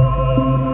Música